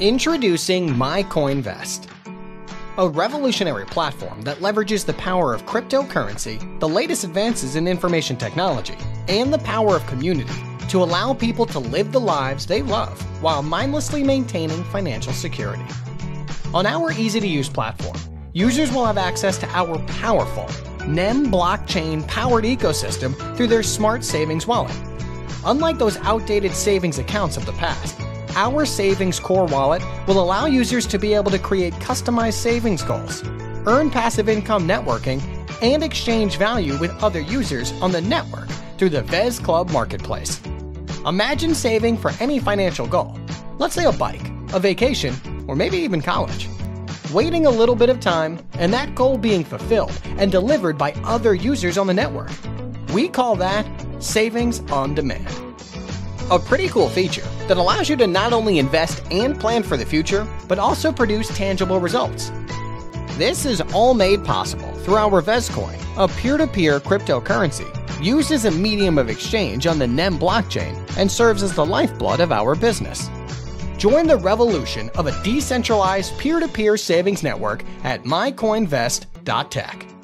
Introducing MyCoinVest, a revolutionary platform that leverages the power of cryptocurrency, the latest advances in information technology, and the power of community to allow people to live the lives they love while mindlessly maintaining financial security. On our easy to use platform, users will have access to our powerful NEM blockchain powered ecosystem through their smart savings wallet. Unlike those outdated savings accounts of the past, our Savings Core wallet will allow users to be able to create customized savings goals, earn passive income networking, and exchange value with other users on the network through the Vez Club Marketplace. Imagine saving for any financial goal, let's say a bike, a vacation, or maybe even college. Waiting a little bit of time, and that goal being fulfilled and delivered by other users on the network. We call that savings on demand. A pretty cool feature that allows you to not only invest and plan for the future, but also produce tangible results. This is all made possible through our Vezcoin, a peer to peer cryptocurrency used as a medium of exchange on the NEM blockchain and serves as the lifeblood of our business. Join the revolution of a decentralized peer to peer savings network at mycoinvest.tech.